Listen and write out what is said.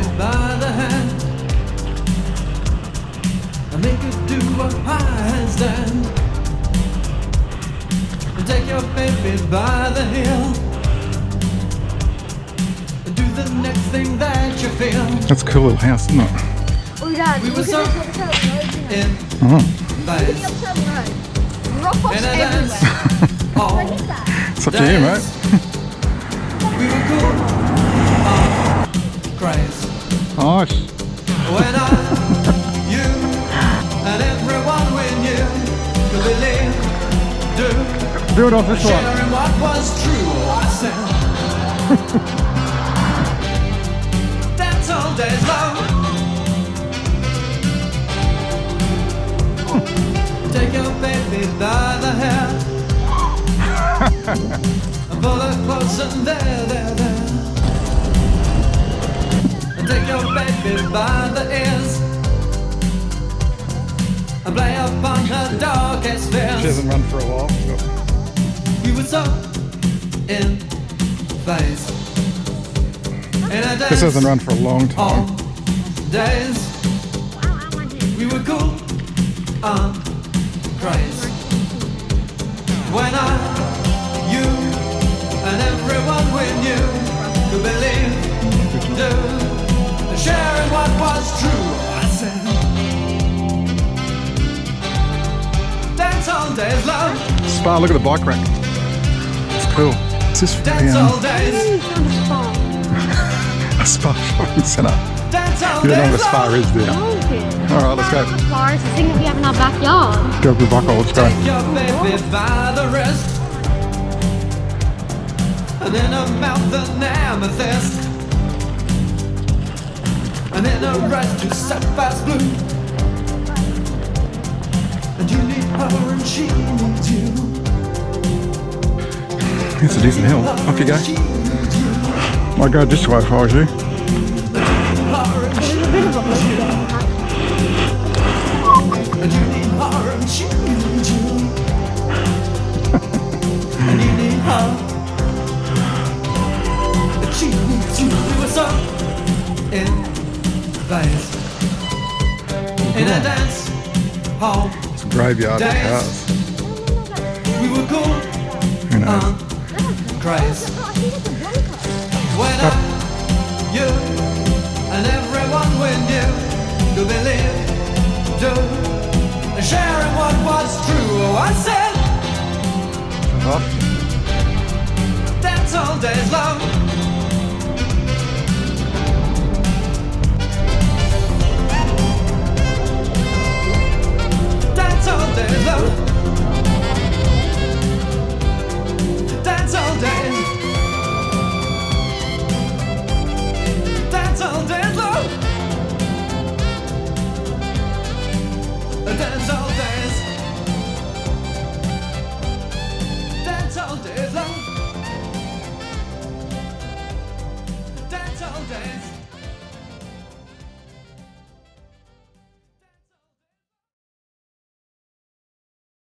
by the hand and make it do a handstand. And take your baby by the heel and do the next thing that you feel. That's a cool little house, isn't it? We were so in oh. Venice. Rock everywhere. Oh. It's up to you, mate. Nice. When I, you, and everyone we knew could believe, do, Do it off this one. sharing what was true. I said, all days. Take your baby by the hair and pull her close and there, there, there. Take your baby by the ears and play upon her darkest She fears. hasn't run for a while. We were so in phase. In a This hasn't run for a long time. days. We were cool on Spa, look at the bike rack. It's cool. Is this for dance the, all days, a spa shopping centre? dance all You don't know what a spa is, there. you? Alright, let's go. Bars, the thing that we have in our backyard. Go to the buckle, let's go. Take your baby by the wrist And in her mouth an amethyst And in her eyes two sapphire's blue It's a decent hill. Off you go. She needs you I'll go this way if I was you. And dance Graveyard of Dance. cars. We were cool Who knows? on craze When I, you, and everyone we knew could believe, do, sharing what was true. Oh, I said, Oh, dance